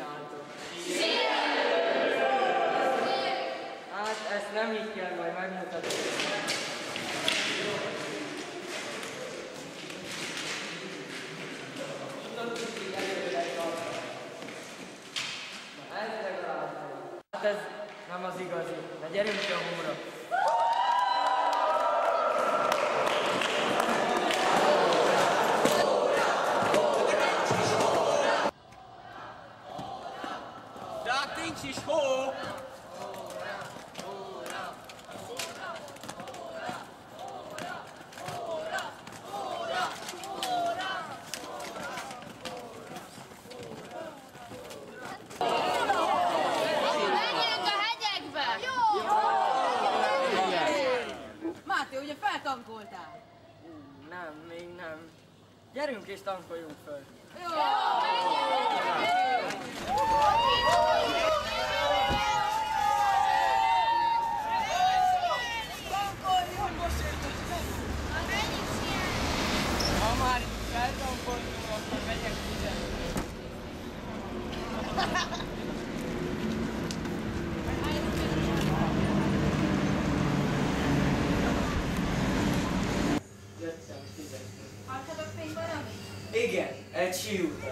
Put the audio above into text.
csináltok? Hát ezt nem így kell majd megmutatni. Hát ez nem az igazi. Na gyerünk ki a homra! Denkt is! Máté, ugye feltankoltál? Nem, még nem. Gyerünk és tankoljunk föl. Jó! Már feltankoltunk, akkor megyek? Igen, egy siúton.